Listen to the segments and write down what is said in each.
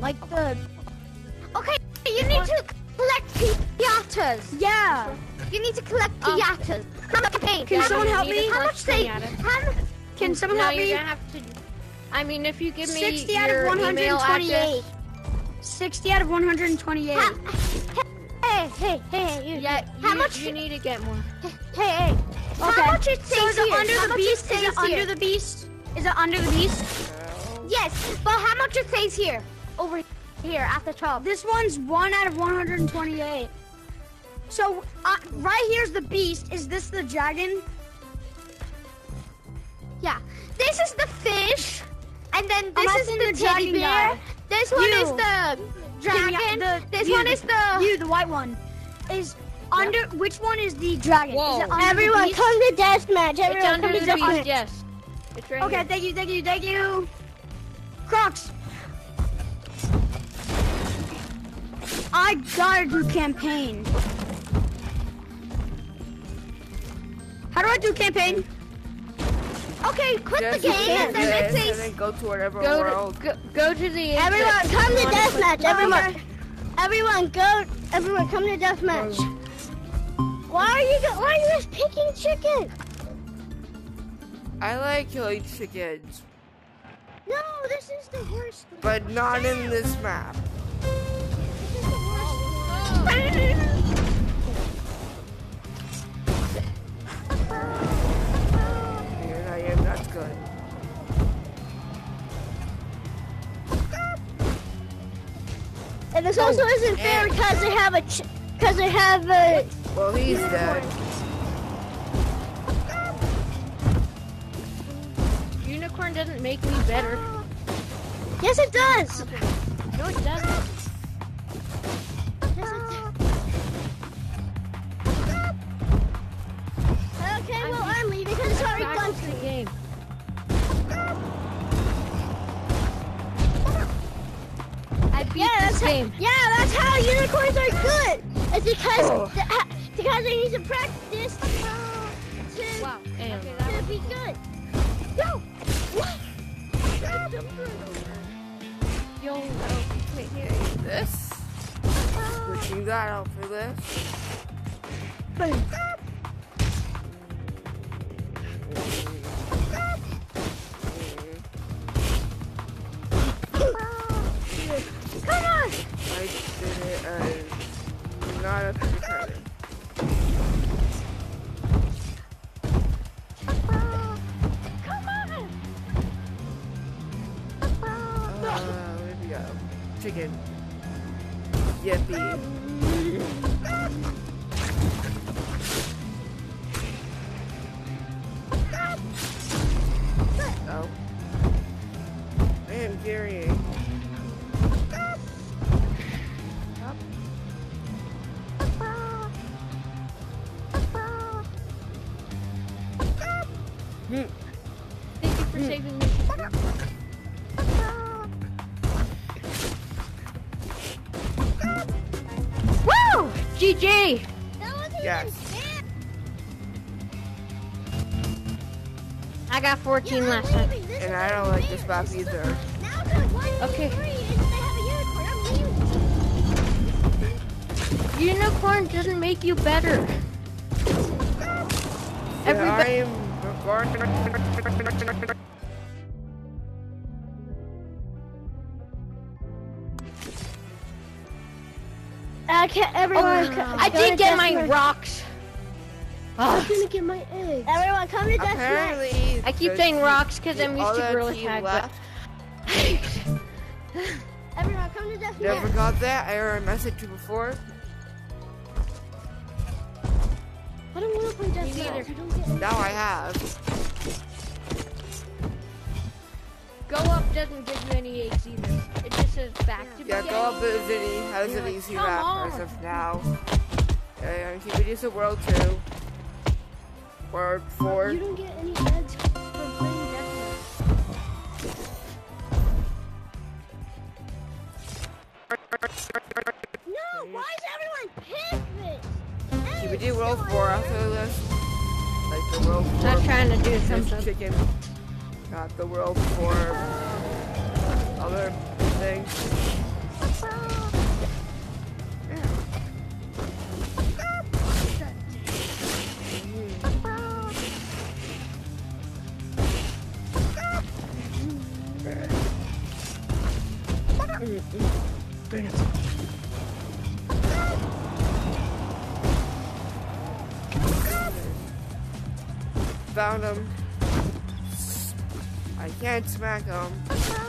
Like the Okay, you need to collect piatas. yeah. You need to collect Um, piatas. How much pay? Can Yeah, someone help me? How much they? piatas. How, Can someone no, help you're me? gonna have to. I mean, if you give me 60 out of your 128. address. 60 out of 128. how, hey, hey, hey, you. Yeah, How you, much? you need to get more. Hey, hey. Okay. How much it so says is it here? under How the beast? Is says it under here? the beast? Is it under the beast? Yes, but how much it says here? Over here at the top. This one's one out of 128. So uh, right here's the beast. Is this the dragon? Yeah. This is the fish, and then this is the, the teddy bear. guy. This one You. is the dragon. The- this you, one is the. You, the white one. Is under which one is the dragon? Whoa. Is it under Everyone, the come to deathmatch. It's Everyone, under come the to beast. deathmatch. Yes. It's right Okay, here. thank you, thank you, thank you. Crocs. I gotta do campaign. How do I do campaign? Okay, quit Just the game, hit and then it this, and then go to whatever Go world. to go, go to the. Everyone, exit. come to You wanna deathmatch. Everyone, everyone, go. Everyone, come to deathmatch. Why are you? Go, why are you just picking chicken? I like killing chickens, No, this is the worst. but not in this map. This is the worst. Here I am. That's good. And this also isn't fair because they have a, because they have a. Well, he's dead. Unicorn doesn't make me better. Yes, it does. No, it doesn't. Yes, it does. Okay, well I'm leaving because it's already Back done. the game. I beat Yeah, this that's how, yeah, that's how unicorns are good. It's because oh. th- because they need to practice to, Wow. And to be good. Yo, Wait, here, this. Switching that out for this. Come on. I did it as not a pretty Yippee. Oh. 14 Yeah, last I'm time. And I don't like this map This is the- either. Now they're one Okay. three, and they have a unicorn. I'm leaving. Unicorn doesn't make you better. Everybody- I am recording. Okay, everyone. Oh, co- I did get my deathmatch. rocks. I'm gonna get my eggs. Everyone, come to deathmatch. Apparently, I keep saying rocks because I'm used to that Gorilla team Tag, but. Everyone, come to deathmatch. Never got that error I messaged you before. I don't want to play deathmatch. neither. You don't get any- Now I have. go up doesn't give you any eggs either. It just says back to Yeah, begin. go up as Vinny has an like, easy "Come map on." as of now. Yeah, he reduced the world two. World four. You don't get any eggs for playing deathmatch. No, why is everyone pissed? He would do world four after this. Like the world four. Not trying to do Just something. chicken. Got the world four. Oh. other things. Found him. I can't smack him.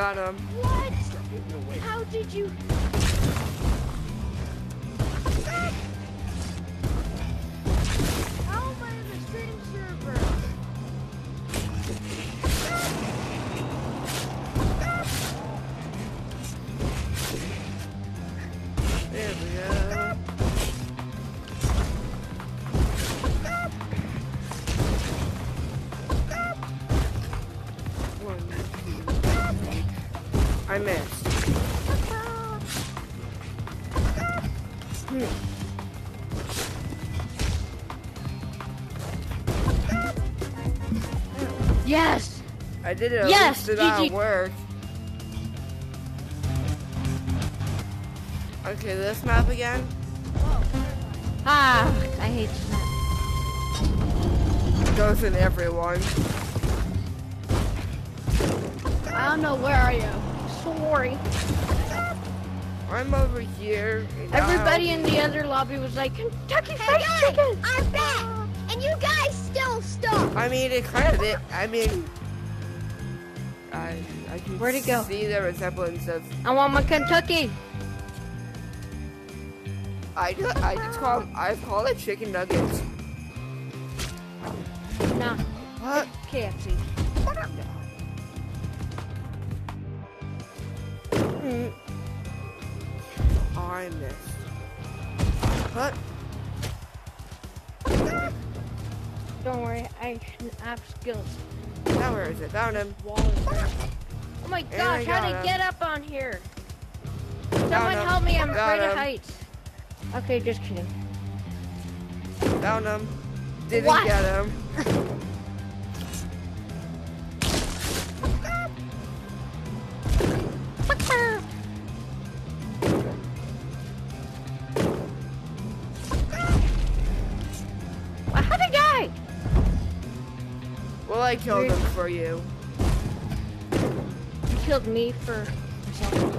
Got him. What? How did you? I did it. At Yes, least it not GG. work. Okay, this map again. Ah, I hate that. Goes in everyone. I don't know where are you. Sorry. I'm over here. Everybody in the other lobby was like Kentucky Hey Fried guys, Chicken. I'm back, and you guys still stuck. I mean, it kind of did. I mean, I I can Where'd it go? see the resemblance of. I want my Kentucky. I just, I just call I call it chicken nuggets. Nah, What? KFC. Mm. I missed. What? Don't worry, I have skills. Now where is it? Found him. Oh my gosh, how to him. get up on here? Someone him. help me, I'm Got afraid of heights. Okay, just kidding. Found him. Didn't What? get him. Killed him for you. You killed me for myself.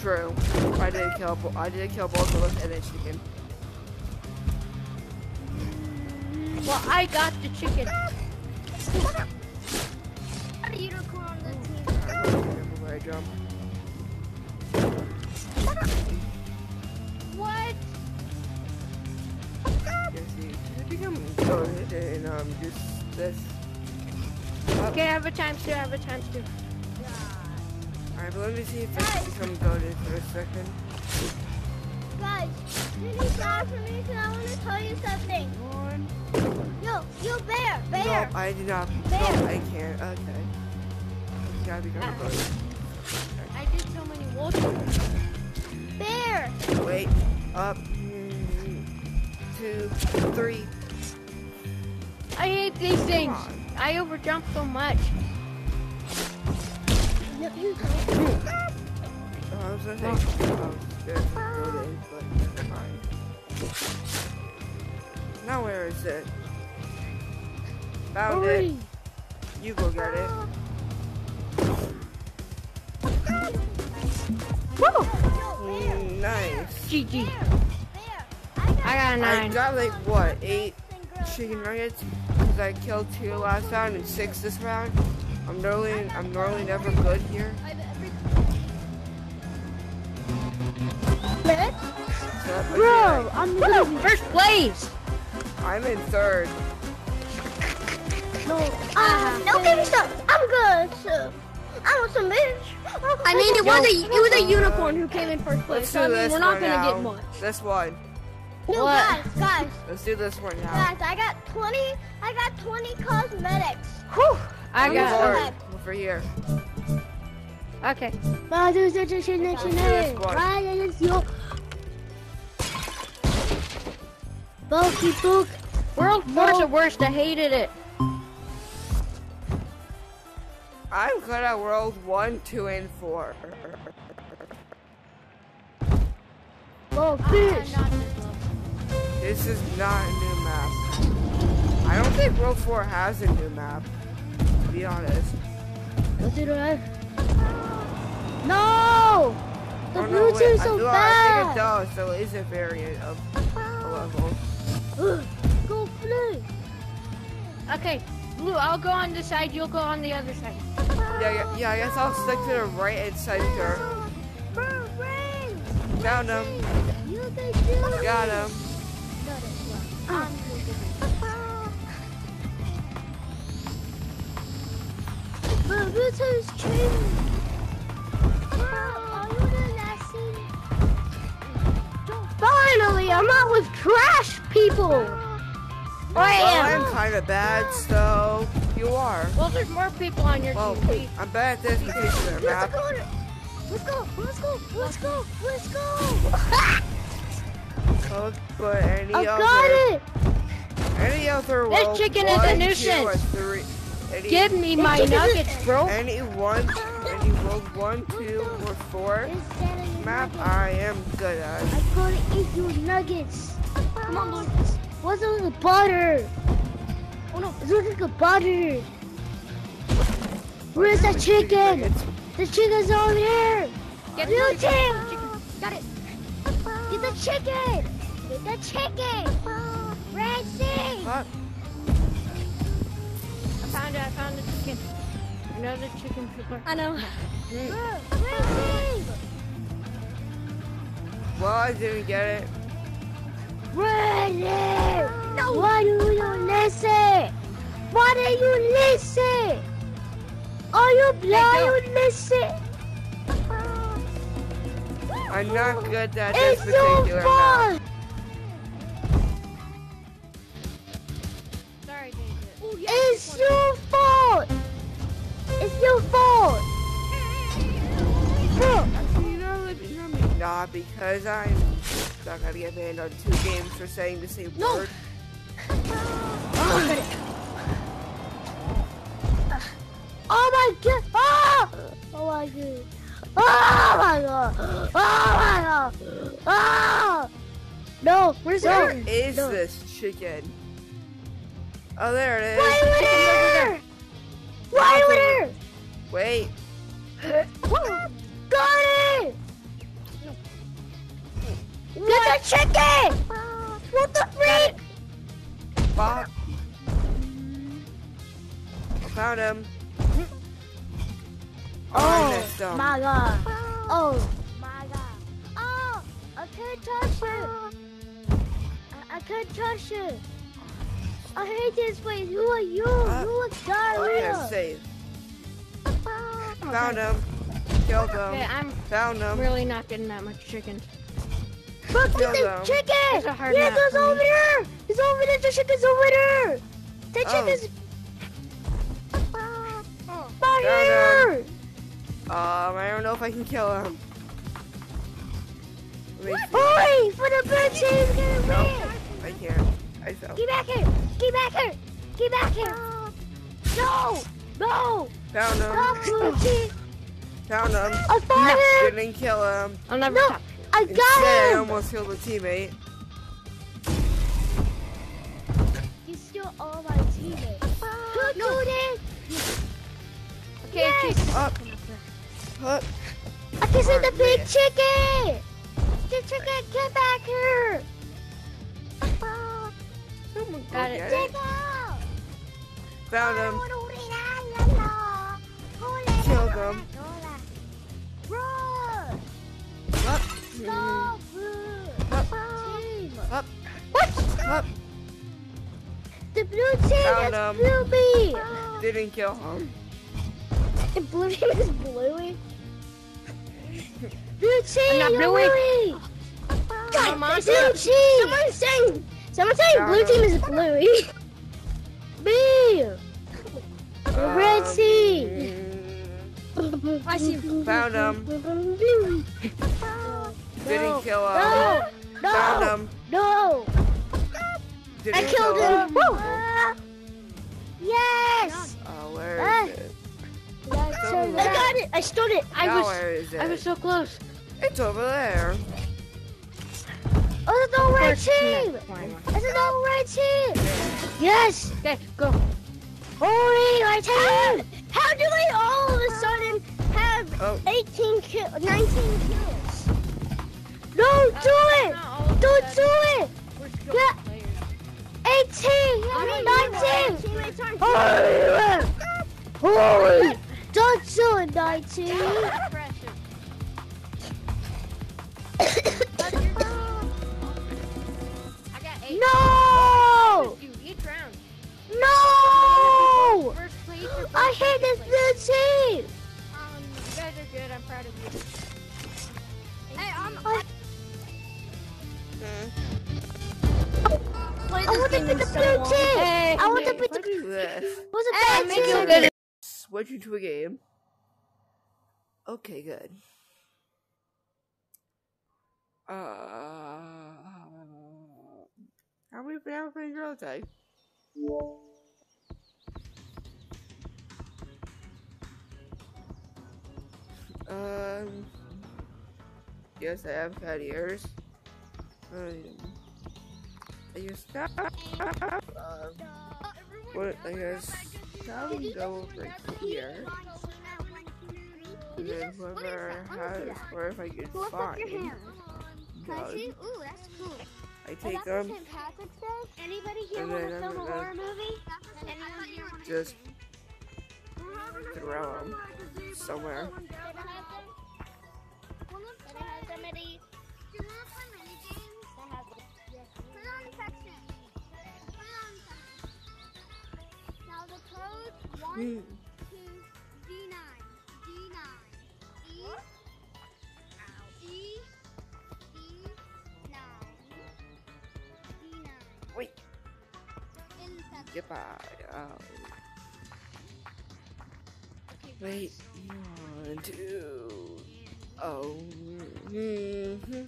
True. I did kill. I did kill both of us and a chicken. Well, I got the chicken. Got a unicorn on the team. I jumped? What? Yes, you you become good and um just this. Okay, I have a times two, I have a times two. Alright, but let me see if I can become goaded for a second. Guys, you need God for me because I want to tell you something. One. Yo, yo, bear, bear. Nope, I did not. Bear. No, I can't. Okay. Gotta become Ah. goaded. I did so many wolves. Bear. Wait. Up. Two. Three. I hate these things. on. I overjumped so much. No, you don't. Oh, I was gonna say. I was scared but never mind. Now where is it? Found it. You go get it. Woo! Mm, nice. GG. I got, I got a I nine. got like what eight chicken nuggets because I killed two last round and six this round. I'm normally I'm normally never good here. I have every- Man, So, but bro, yeah, I'm leaving. First place. I'm in third. No, uh, no, give me some. I'm good. I want some bitch. I mean, it was a it was a unicorn who came in first place. So I mean, we're not gonna now. get much. This one. No, What? guys, guys, Let's do this one now. guys. I got 20. I got 20 cosmetics. Whew. I I'm got. sorry. Lord, over here. Okay. Brothers, it's a shit, Let's do this one. It's your. Bulky book. World War's the worst. I hated it. I'm good at World 1, 2, and 4. Oh, fish. This is not a new map. I don't think World 4 has a new map. To be honest. What's it right? No! The Oh, blue no, wait, team's I, so no, I think it bad. does. So it is a variant of a level. Go play. Okay. Blue, I'll go on this side. You'll go on the other side. Yeah, yeah, yeah, I guess I'll stick to the right and center. Found him. You Got him. But this true. Are you the last scene? Finally, I'm not with trash people. Or I am. I'm kind of bad, so you are. Well, there's more people on your Well, team. I'm bad at this particular Let's go. Let's go. Let's go. Let's go. Let's go. But any I other, got it. any other This world chicken is a one, two, nuisance. three, any, Give me my nuggets, bro. any one, any world one, two, or four map, I am good at. I'm gonna eat your nuggets. Come on, Lucas. What's with the butter? Oh no, it's looking like a butter. Where's the chicken? It's The chicken's over here. Get the team. chicken. Got it. Get the chicken. Get the chicken. Red sea. Fuck. I found it. I found the chicken. Another chicken flipper. I know. Red sea. Well, I didn't get it. Red sea. No. Why do you listen? Why do you listen? Are you blind? You listen. I'm not good at this It's your particular map. It's your fault. It's your fault. Bro, You know, you know me. Not because I'm not gonna get banned on two games for saying the same No. word. Oh my god! Oh, oh my god! Oh my god! Oh my god! Oh! No, where's Where is No. this chicken? Oh, there it is. Why is. over there? Why over there? Wait. Got it! Get the chicken! What the freak? Fuck. I found him. Oh, him. Oh my god! Oh my god! Oh, I can't touch it! I, I can't touch it! I hate this place. Who are you? Uh, you are Oh, yeah, diarrhea. safe. Found him. Killed him. Okay. I'm Found him. really not getting that much chicken. Look, Kill there's the chicken! It's a hard yeah, map it's over there! It's over there! The chicken's over there! The chicken's Oh. right Found! Um, I don't know if I can kill him. Let me see. Hurry! For the bird team's gonna No, win! I can't. I fell. Get back here! Get back here! Get back here! No! No! Found him. Stop, blue! Found him. I found him! Didn't kill him. I'll never No! stop. I Instead, I got him! almost killed a teammate. You stole all my teammates. Who no. it? Okay, Yes. chicken. Up. Up. I can see the Alright, big yeah. chicken! The chicken, get back here! Someone go Got it. get Take out! Found him. Killed him. Run! Up. Stop! Team! Up, What? up. The blue team Found is him. Bluey! Didn't kill him. The blue team is Bluey? Blue team! not you're Bluey. Bluey! Come on, God, blue team! Someone's saying, someone's saying Found blue team is Bluey. B! Red Um, team! I see. Found him. Didn't kill him. No! Found him. No! Didn't I killed kill him! Woo! Yes! Oh, where Ah. it? I got it! I stole it! I now was. is it? I was so close. It's over there. Oh, the red First team! It's the red team! Yes! Okay, go. Holy, my team! How do we all of a sudden have Oh. 18 kills, 19 kills? Uh, no, do it! Don't do it! Yeah. 18! I mean 19! Holy! Holy! Don't do it, 19! No! You each. No! First place. or first I hate this place. blue team! Um, you guys are good. I'm proud of you. Hey, I'm. I, Play I want to be the blue team! Hey, I want to hey, be the... is this? What's a Hey, bad make you team? good. Switch into a game. Okay, good. Uh, how many out playing Gorilla Tag? Um, yes, I have had ears. Um, I guess that. Um, what I guess now we go over here, and then whoever has, or if I your find. Can? Ooh, that's cool. I take them, St. Patrick's Day? Anybody here want to film a horror movie? Anyone here just throw them somewhere. Did Goodbye. Oh. Wait. One, two. Oh. Mm-hmm.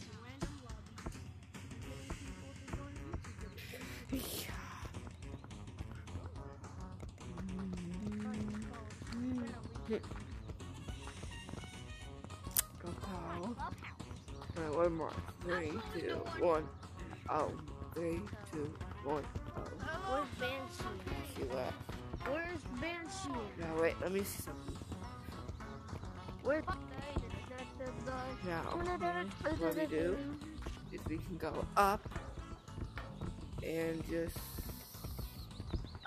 Go call. Alright, one more. Three, two, one. Oh. Three, two, one. Where's Banshee? See that? Where's Banshee? Now wait, let me see something. Where? Now, what we do is we can go up and just.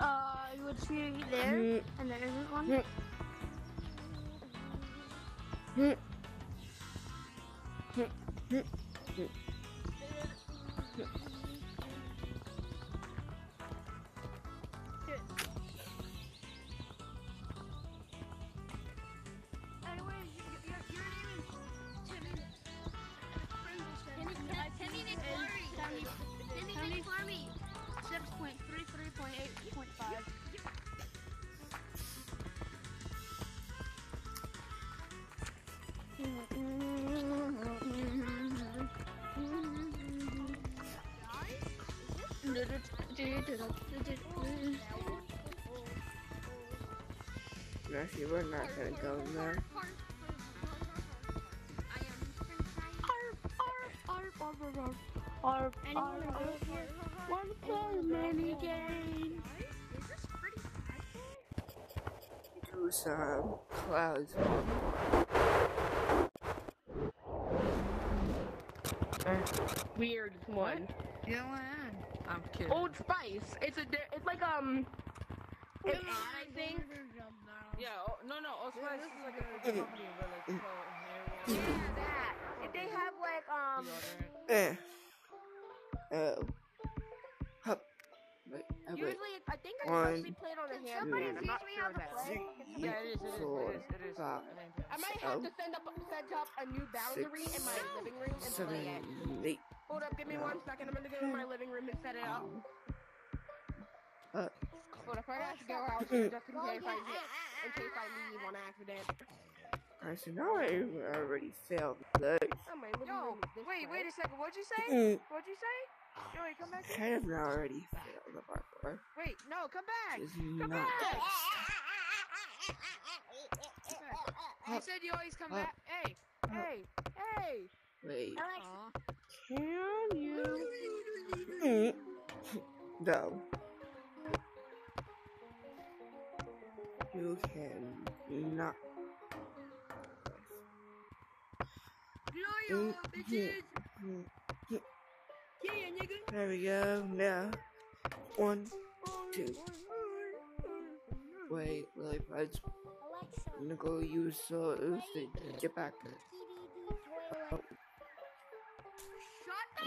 Uh, you would see there, Mm, and there isn't one. mm, mm, mm, mm, mm. Timmy Actually, we're not gonna go in there. Anyone One play mini game. Do some clouds. weird one. You know what? I'm kidding. Old Spice. It's a. It's like um. It's I think. Yeah, oh, no, no. Old Spice is like a company, but like, so, Yeah, that. If they have like um, Eh. Oh. Hup. Wait, wait. usually I think it's One, supposed to be played on the Can handstand. somebody teach me sure how to play? Yeah, it is. It is. Four, It is. It is. five, I think so. I might have to send up set up a new boundary in my living room and play it. seven, eight. Hold up, give me one second. I'm gonna go in my living room and set it up. Uh, But if I have to go out, just in case I get, in case I leave on accident. Alright, so now I already failed this. Oh, my living Yo, room is this wait, way. wait a second. What'd you say? Mm, What'd you say? Joey, come back. I here. have already failed the parkour. Wait, no, come back. It's Come not. back. You said you always come back. Hey, hey, hey. Wait. Aw. Can you? No. You can not. Gloria, bitches. Yeah, nigga. There we go. Now, one, two. Wait, really, buds. I'm gonna go use those to get back. TDD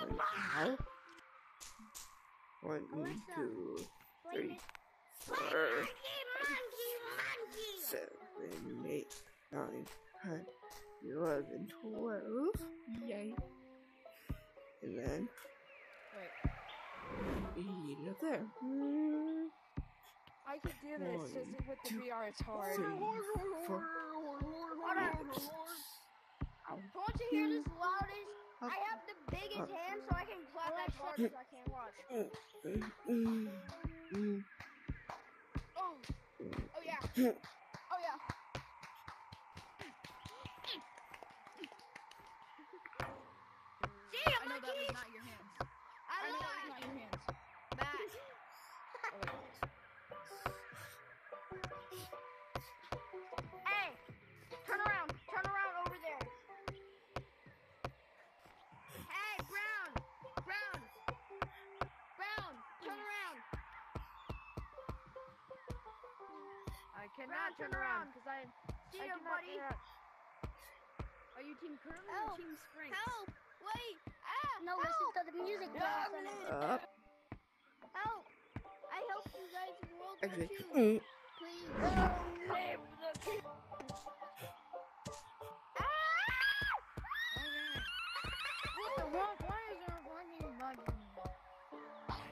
the One, now. One, two, three, four, Monkey, monkey, seven, eight, nine, ten, eleven, twelve. Yay. And then Wait. eat it there. Mm, I could do this. One, is with the two, VR. It's hard. three, four. Don't you hear this loudest? I have the biggest hand, so I can clap as hard as I can watch. Oh. Oh yeah. Cannot turn turn around around. because I. See I ya, cannot buddy. do. Are you Team Curly or Team Spring? Help. Wait. Ah, No, help. listen to the music. Up. Help. I hope you guys in the World War Actually, II. mm, Please. What the fuck? Why is there a fucking bug?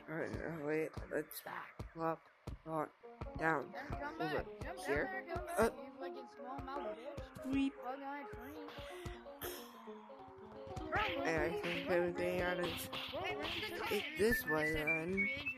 Alright, wait, let's flop on down. Then come Over back. Jump down here. there, come back. Uh. you fucking small mouth bitch. Sweep. Bug eyed free. And I think everything out is it this way then. Create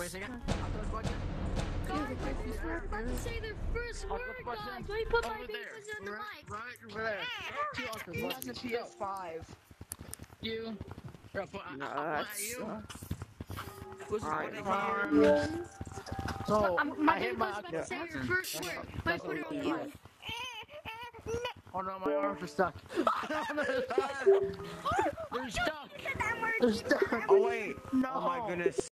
Wait, wait a second. I'll throw the button. Guys, we're about to say the first I'll word, put guys. Let me put my over there. in the Right, mic. right over there. Two Oscar He has a. PS5. You. Here, I'll put, I'll, I'll that's you. uh, Was Alright, it fine. So, Um, my I hit my about to Yeah. say your first word. If I put it on you. Oh no, my arms are stuck. They're stuck. They're stuck. Oh wait. No. Oh my goodness.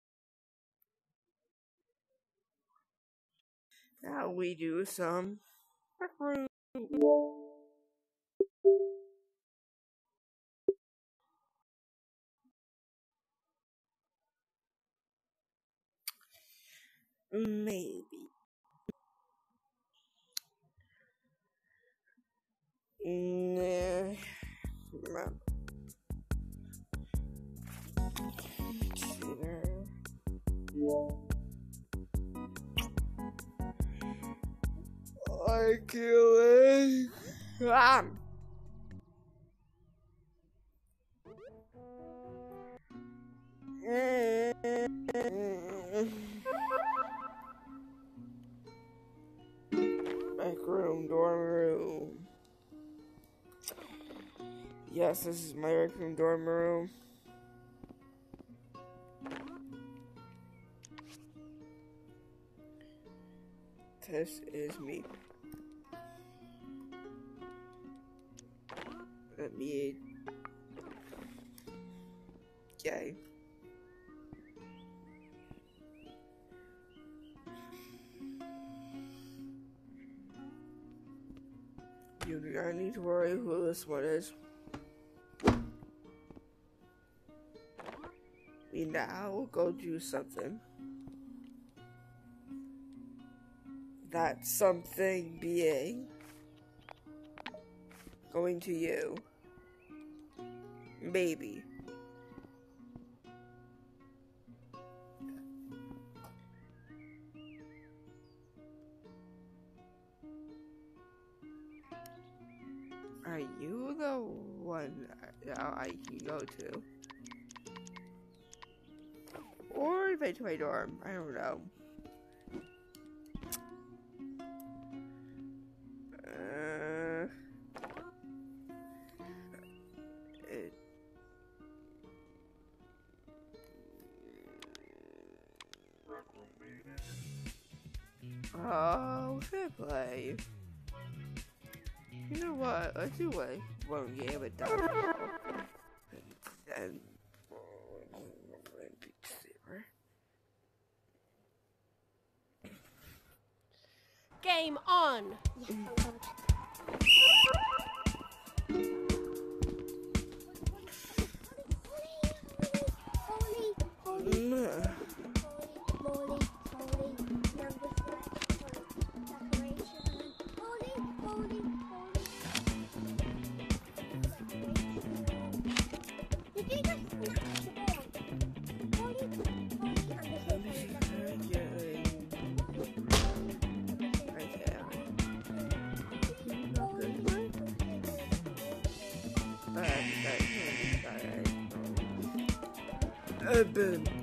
We do some. Maybe. Nah. Cheater. I kill it. Ah. Back room, dorm room. Yes, this is my rec room, dorm room. This is me. Me. Gay. You do not need to worry who this one is. We now go do something. That something being going to you. Maybe. Are you the one I can go to? Or invite to my dorm? I don't know. Game on. Holy, holy, holy, mm. Uh,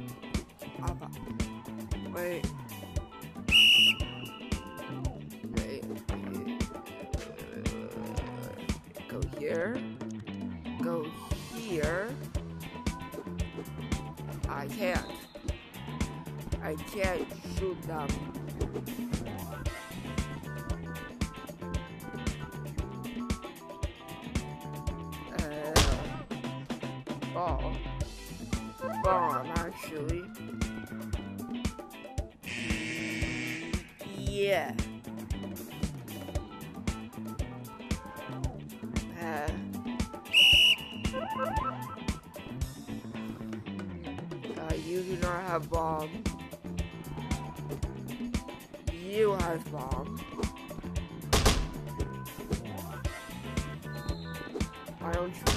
you do not have bomb. You have bomb. Why don't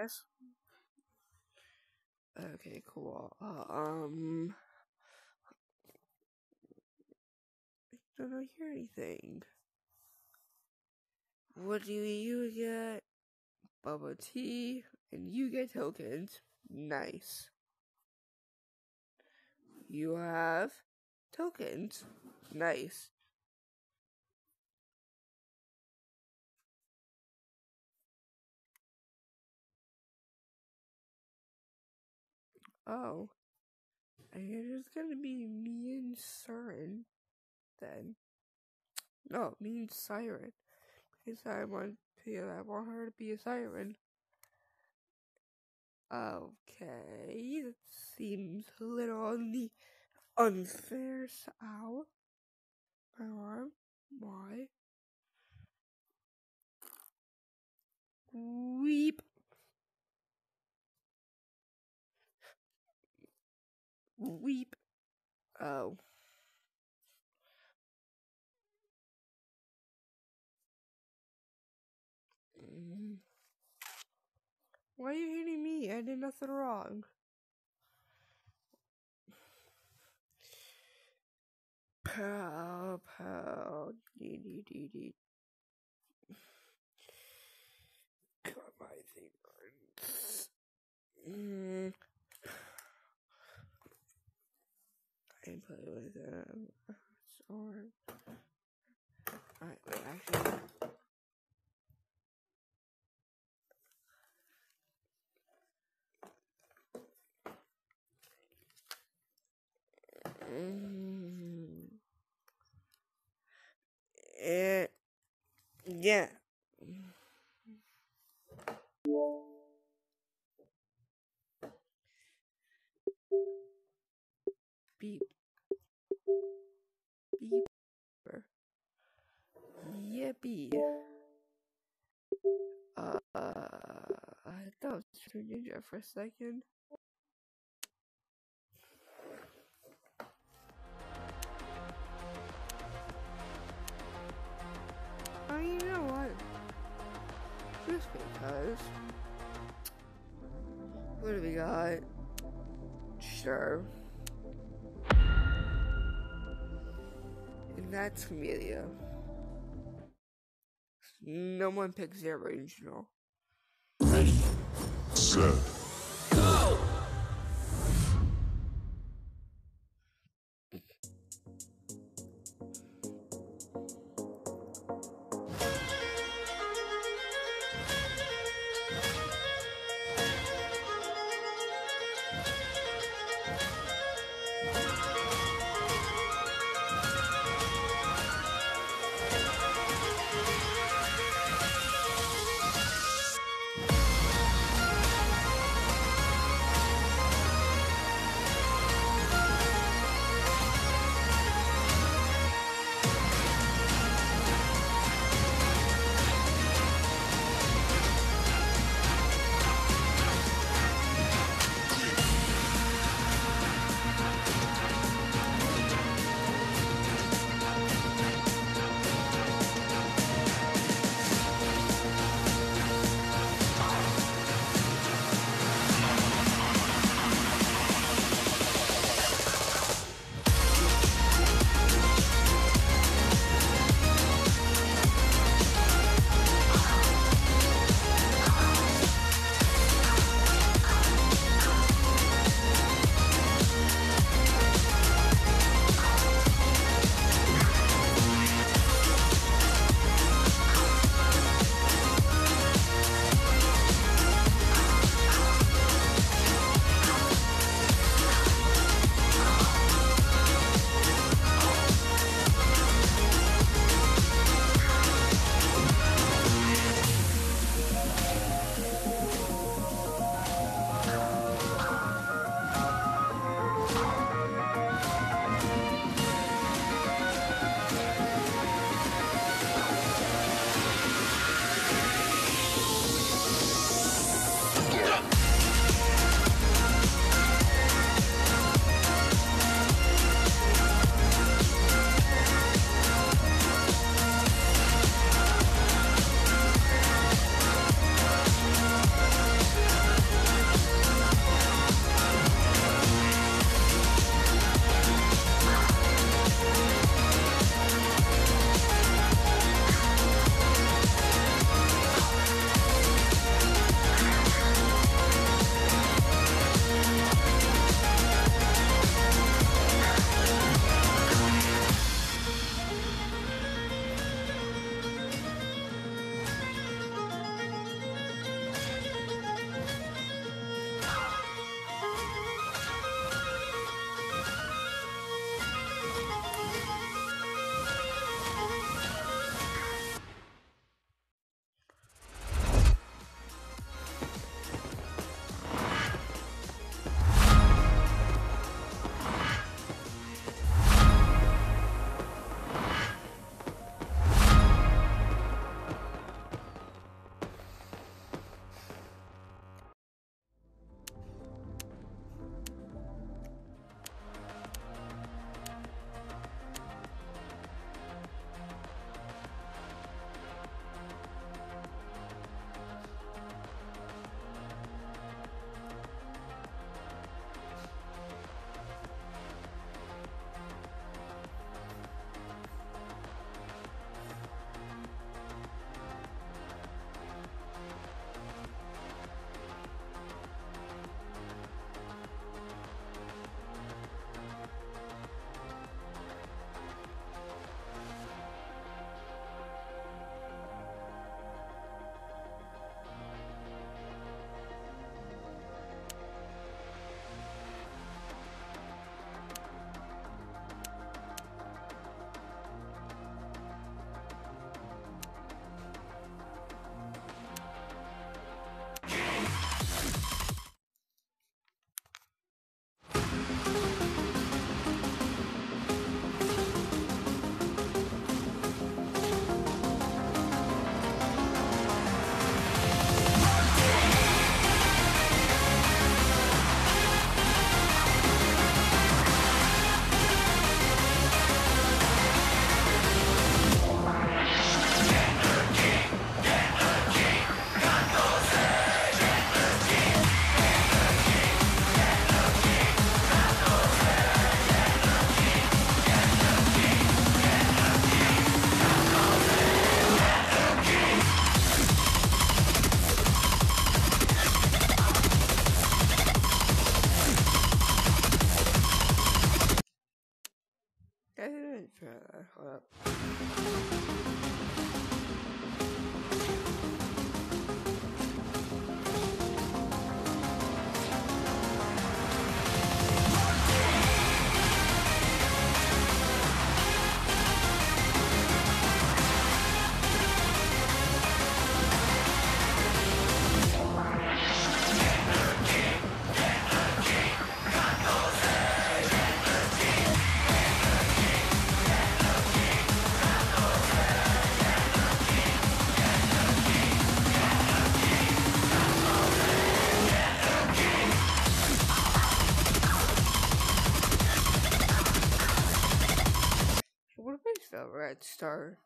guess. Okay, cool. Uh, um, I don't really hear anything. What do you get? Bubble tea, and you get tokens. Nice. You have tokens. Nice. Oh. I guess it's gonna be me and Siren then. No, me and Siren. Because I want to I want her to be a siren. Okay, that seems a little on the unfair side. Alright, why? Weep. Weep. Oh. Mm. Why are you hitting me? I did nothing wrong. Pow, pow, dee dee dee dee. Got my fingers. Mm. Can play with them. Sword. Alright, wait, actually. Mm. Eh, yeah. Yippee. Uh, I thought it was Ninja for a second. Oh, you know what? Just because. What do we got? Sure. And that's Camellia. No one picks their original. Set. star